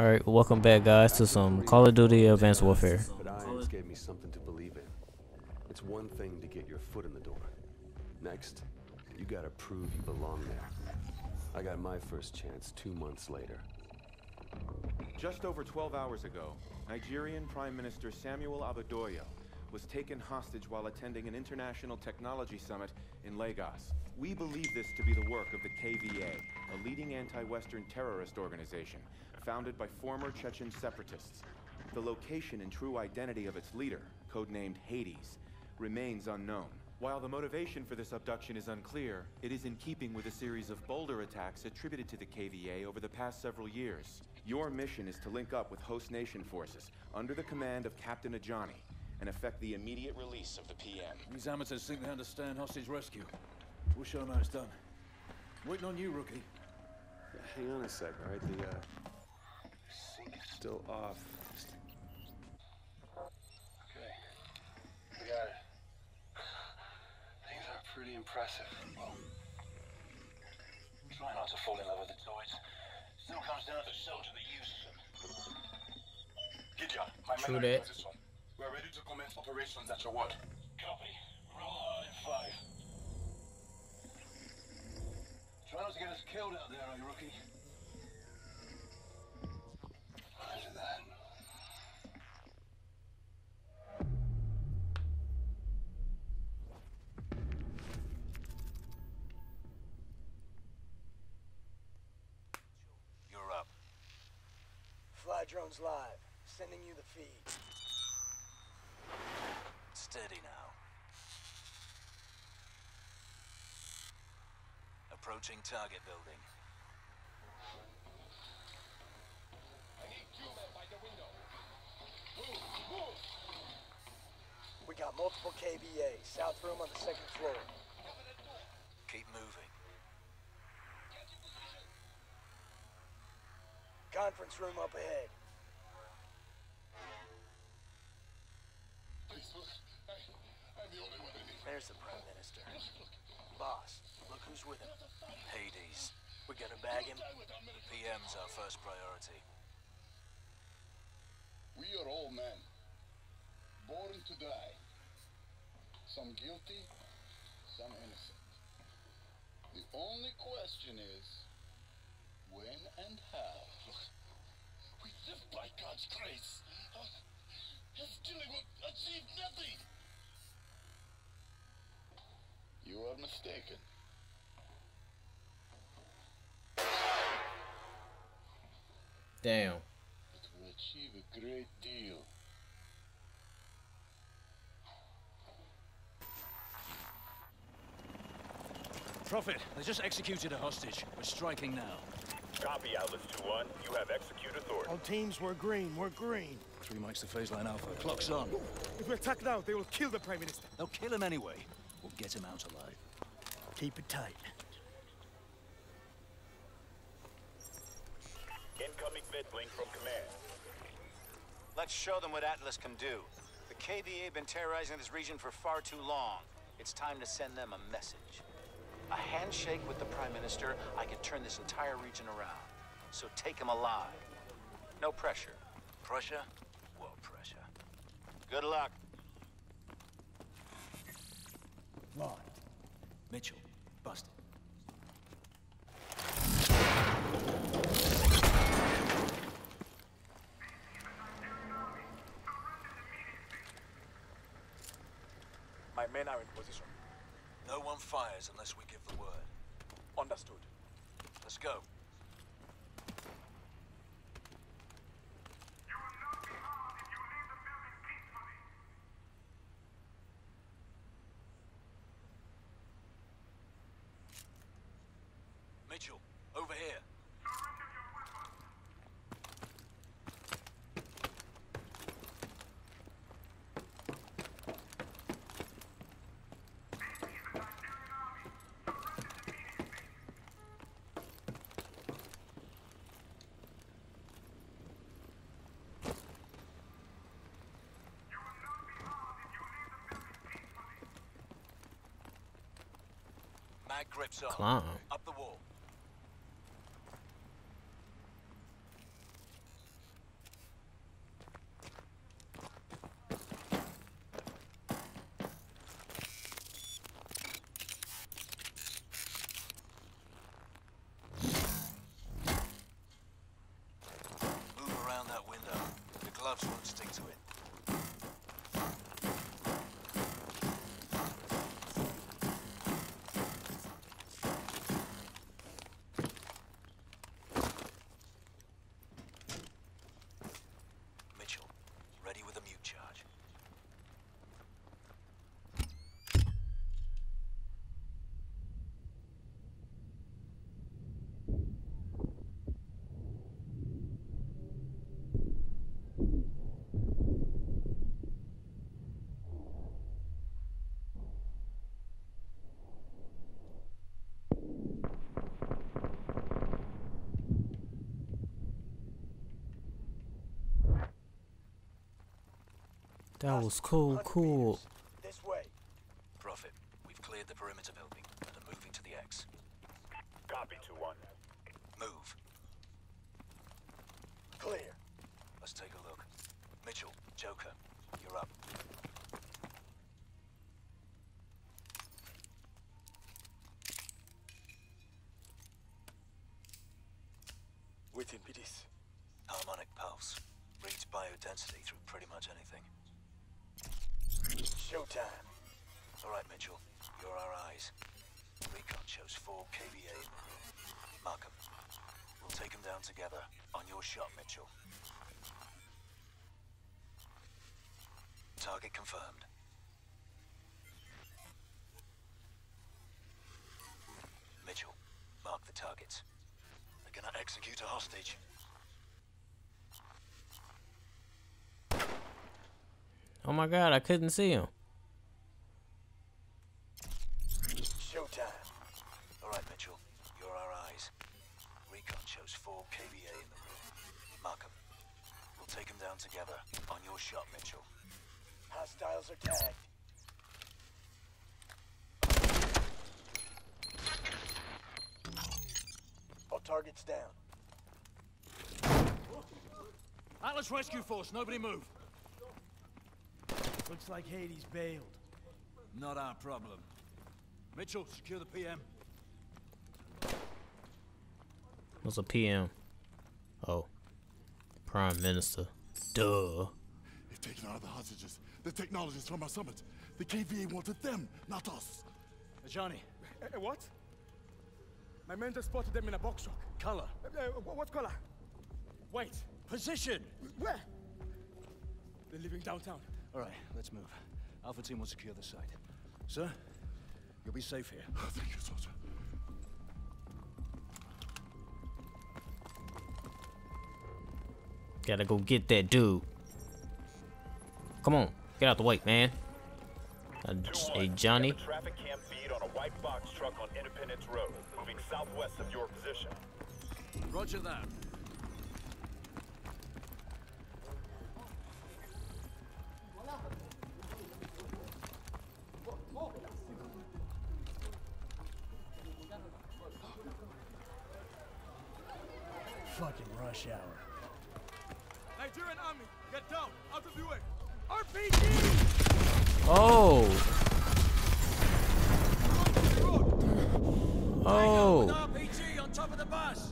Alright, welcome back guys to some Call of Duty Advanced Warfare. But Irons gave me something to believe in. It's one thing to get your foot in the door. Next, you gotta prove you belong there. I got my first chance two months later. Just over 12 hours ago, Nigerian Prime Minister Samuel Abadoyo was taken hostage while attending an international technology summit in Lagos. We believe this to be the work of the KVA, a leading anti-Western terrorist organization founded by former Chechen separatists. The location and true identity of its leader, codenamed Hades, remains unknown. While the motivation for this abduction is unclear, it is in keeping with a series of bolder attacks attributed to the KVA over the past several years. Your mission is to link up with host nation forces under the command of Captain Ajani and effect the immediate release of the PM. These amateurs think they understand hostage rescue. We'll show them how it's done. Waiting on you, rookie. Yeah, hang on a sec, alright? The, uh... Still off. Okay. We got it. Things are pretty impressive. Well, try not to fall in love with the toys. Still comes down to soldier that uses them. Gideon, my True men are in that. position. We're ready to commence operations at your word. Copy. Roll on in five. Try not to get us killed out there, eh, rookie? Drones live. Sending you the feed. Steady now. Approaching target building. I need two men by the window. Move, move! We got multiple KVA. South room on the second floor. Keep moving. Conference room up ahead. Please, look. I, I'm the only one in here. There's the Prime Minister. Boss, look who's with him. Hades. We're gonna bag him? The PM's our first priority. We are all men. Born to die. Some guilty, some innocent. The only question is when and how. We live by God's grace. His killing will achieve nothing. You are mistaken. Damn. It will achieve a great deal. Prophet, they just executed a hostage. We're striking now. Copy, Atlas 2-1. You have execute authority. All teams, we're green, we're green. Three mics to phase line alpha. Clock's on. If we attack now, they will kill the Prime Minister. They'll kill him anyway. We'll get him out alive. Keep it tight. Incoming midlink from command. Let's show them what Atlas can do. The KVA been terrorizing this region for far too long. It's time to send them a message. A handshake with the Prime Minister, I could turn this entire region around. So take him alive. No pressure. Pressure? Well, pressure? Good luck. Mitchell, busted. My men are in position. No one fires unless we give the word. Understood. Let's go. Mitchell, over here. Mag grips on. Climb. Up the wall. Watch, watch. That was cool, cool. This way. Prophet, we've cleared the perimeter building and are moving to the X. Copy 2-1. Move. Clear. Let's take a look. Mitchell, Joker, you're up. Target confirmed. Mitchell, mark the targets. They're gonna execute a hostage. Oh my god, I couldn't see him. Force, nobody move. Looks like Hades bailed. Not our problem. Mitchell, secure the PM. What's a PM? Oh. Prime Minister. Duh. They've taken out the hostages. The technologists from our summit. The KVA wanted them, not us. Ajani, Uh, what? My men just spotted them in a box truck. color, Uh, uh, what color? Wait, position. where? They're leaving downtown. All right, let's move. Alpha team will secure the site. Sir, you'll be safe here. Thank you, soldier. Gotta go get that dude. Come on, get out the way, man. Uh, hey, Ajani. We have a traffic cam feed on a white box truck on Independence Road, moving southwest of your position. Roger that. Fucking rush hour. Nigerian army, get down, out of the way. RPG! Oh. Oh. RPG on top of the bus.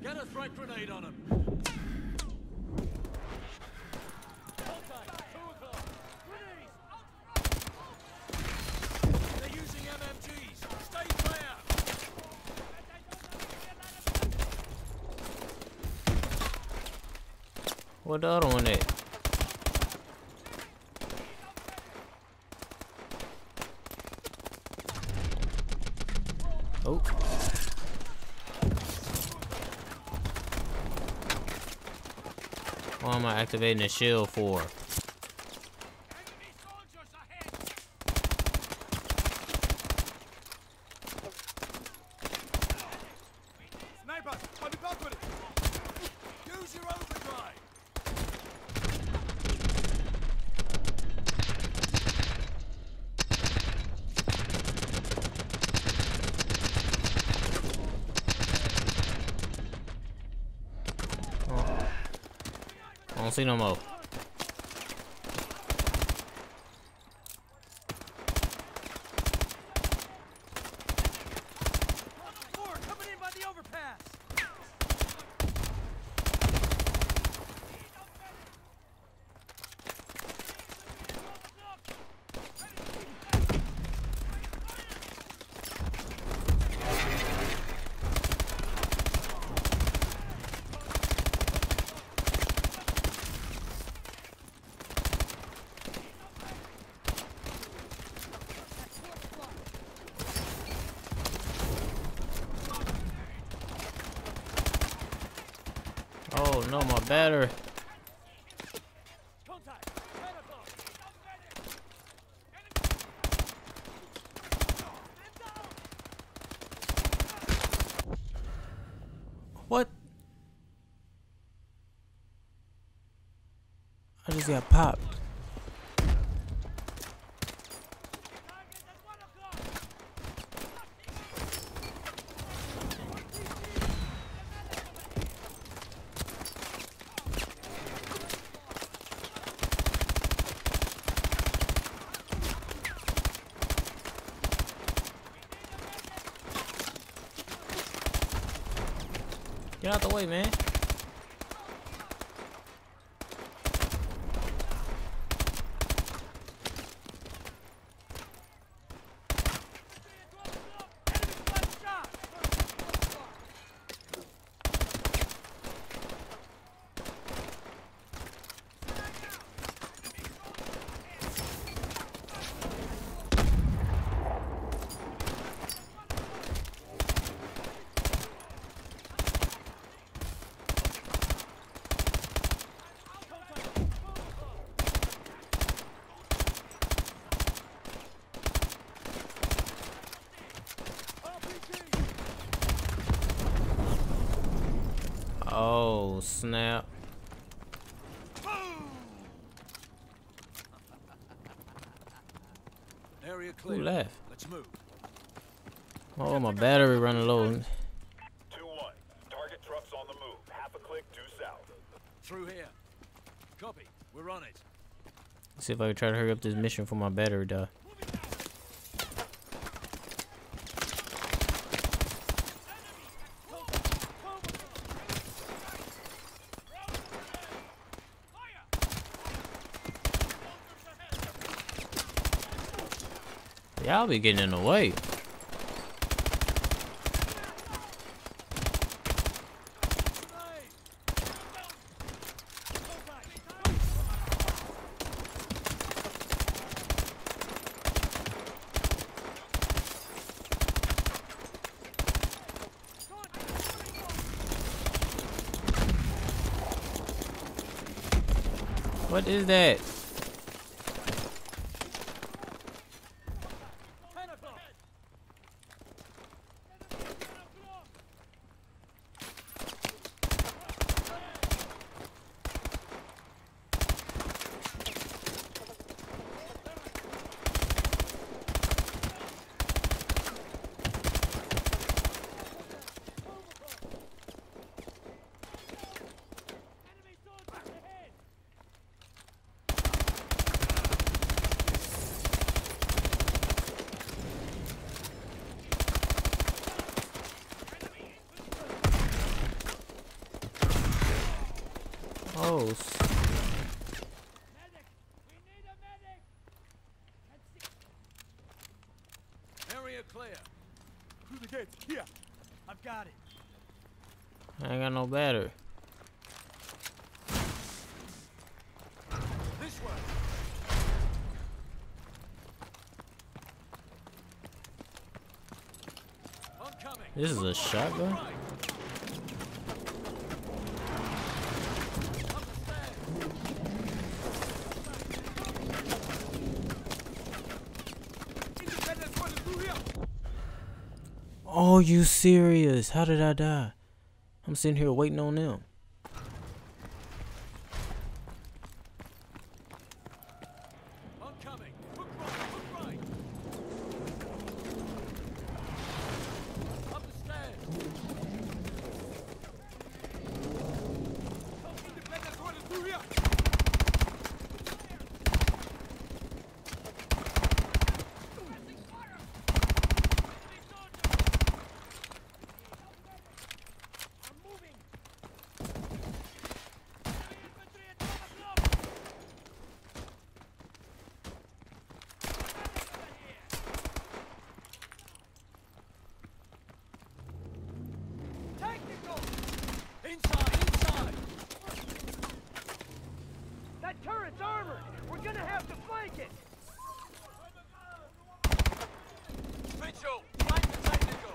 Get a frag grenade on him. They're using MMGs. Stay clear. What the other one at? Oh. What am I activating the shield for? Snipers, I'll be back with it. Use your overdrive. I don't see no more coming in by the overpass. Oh no, my battery. What? I just got popped. Man. Oh, snap. Area clear. Who left? Let's move. Oh, my battery running low. 2-1. Target trucks on the move. Half a click due south. Through here. Copy. We're on it. See if I can try to hurry up this mission for my battery die. Y'all be getting in the way. What is that? Oh, s- Area clear. Through the gate. Here. I've got it. I ain't got no better. This way. Oncoming. This is a shotgun? Oh, you serious? How did I die? I'm sitting here waiting on them. Oncoming. Hook right. Hook right. Up the stairs. Technical! Inside. Inside. That turret's armored! We're gonna have to flank it! Mitchell. Flank the technical.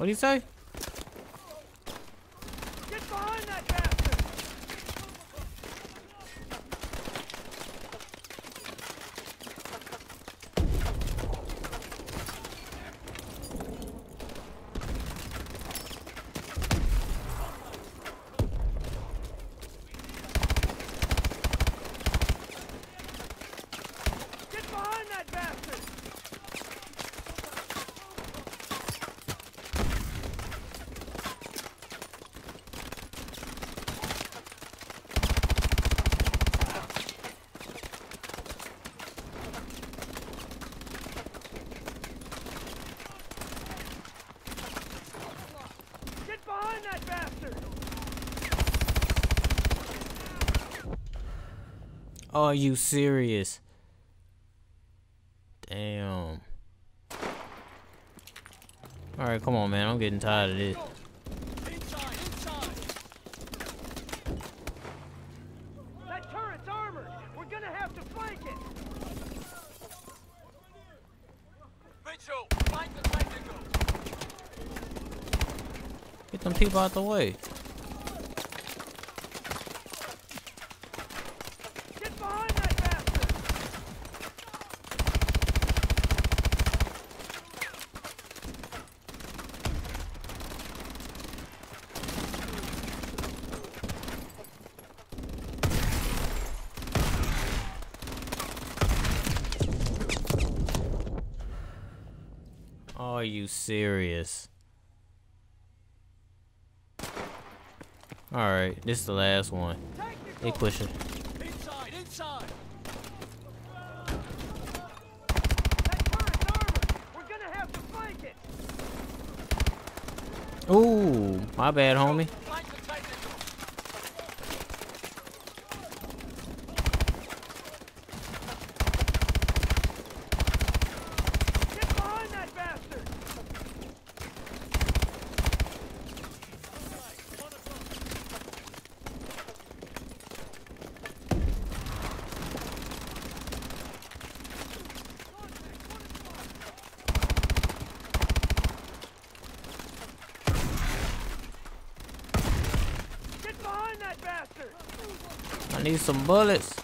What do you say? Get behind that bastard! Get behind that bastard! Are you serious? Damn. Alright, come on, man. I'm getting tired of this. That turret's armored. We're gonna have to flank it. Mitchell, flank the technical. Get them people out the way. Get behind that bastard. Are you serious? Alright, this is the last one. They pushing. Inside, inside. We're gonna have to flank it. Ooh, my bad, homie. Flank the technical. Get behind that bastard. Get behind that bastard. I need some bullets.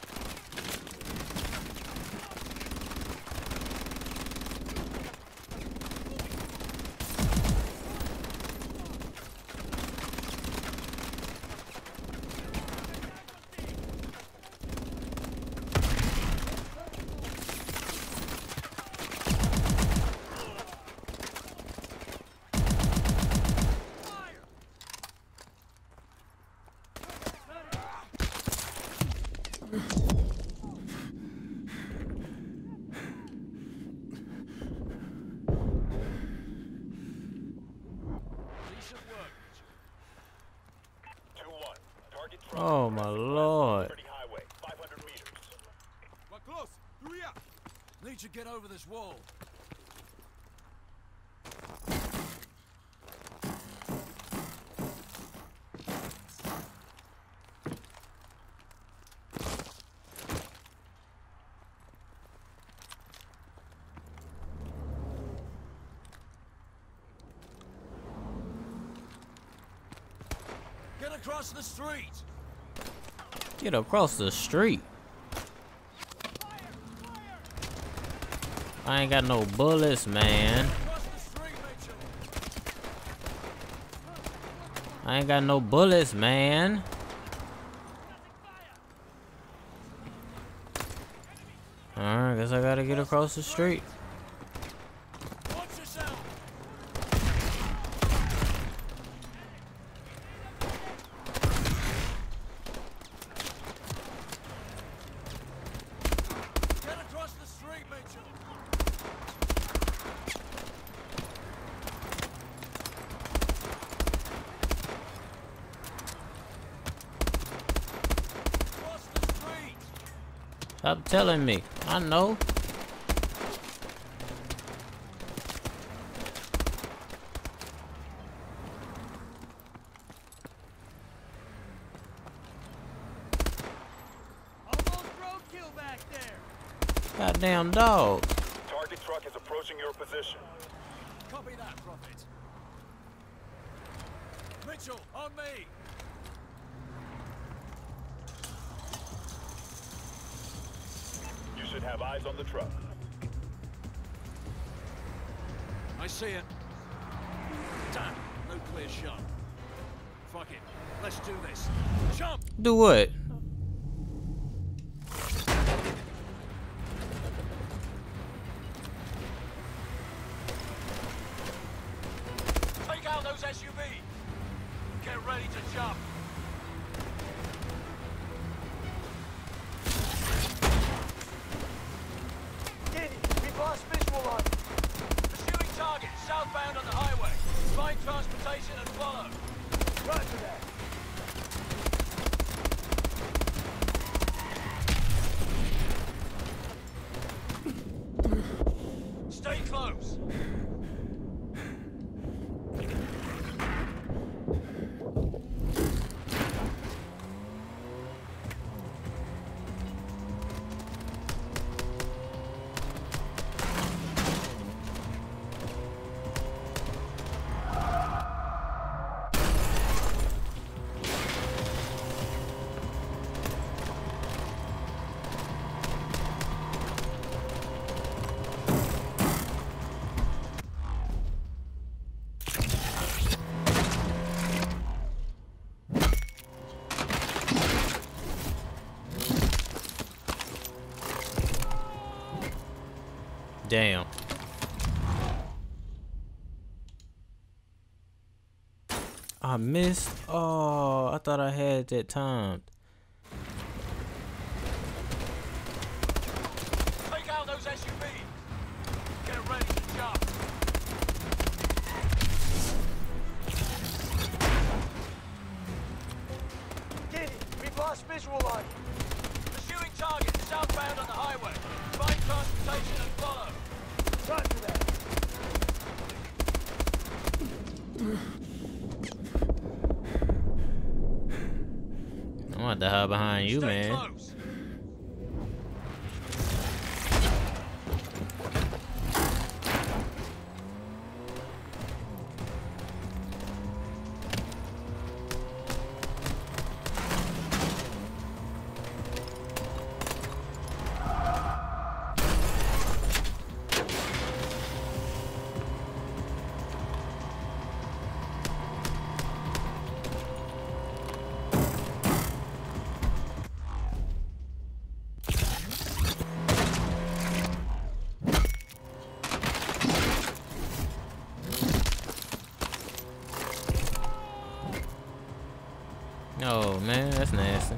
Oh my lord. We're close. Hurry up. Need to get over this wall. Get across the street. Get across the street. I ain't got no bullets, man. I ain't got no bullets, man. Alright, guess I gotta get across the street. Watch yourself. Get across the street, Mitchell. Across the street. Stop telling me. I know. Almost roadkill back there. Goddamn dog. Target truck is approaching your position. Copy that, Prophet. Mitchell, on me. You should have eyes on the truck. I see it. Damn, no clear shot. Fuck it. Let's do this. Jump! Do what? Take out those SUV. Get ready to jump. Southbound on the highway. Find transportation and follow. Roger that. Damn. I missed. Oh, I thought I had that timed. I'm about to hide behind you, Stay man. close. Oh man, that's nasty.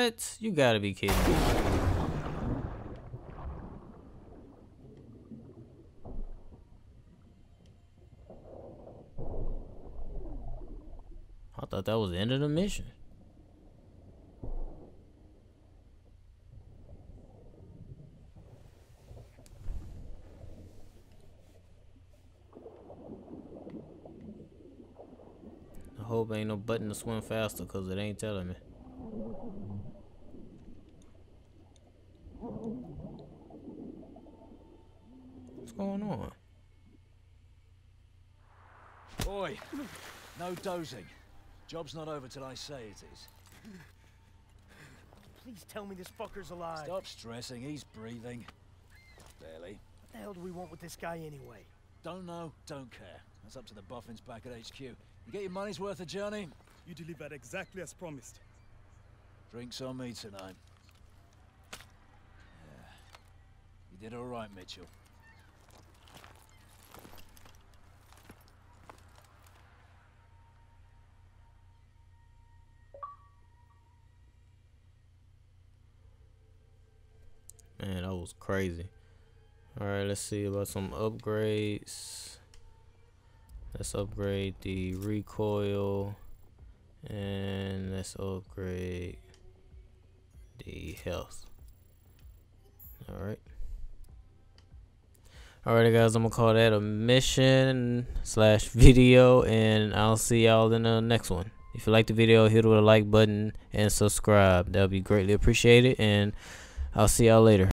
What? You gotta be kidding me. I thought that was the end of the mission. I hope ain't no button to swim faster because it ain't telling me. What's going on? Boy, no dozing. Job's not over till I say it is. Please tell me this fucker's alive. Stop stressing, he's breathing. Barely. What the hell do we want with this guy anyway? Don't know, don't care. That's up to the boffins back at HQ. You get your money's worth of journey? You delivered exactly as promised. Drinks on me tonight. Yeah. You did all right, Mitchell. Man, that was crazy. Alright, let's see about some upgrades. Let's upgrade the recoil. And let's upgrade the health. Alright. Alright, guys, I'm gonna call that a mission slash video, and I'll see y'all in the next one. If you like the video, hit it with a like button and subscribe. That would be greatly appreciated, and I'll see y'all later.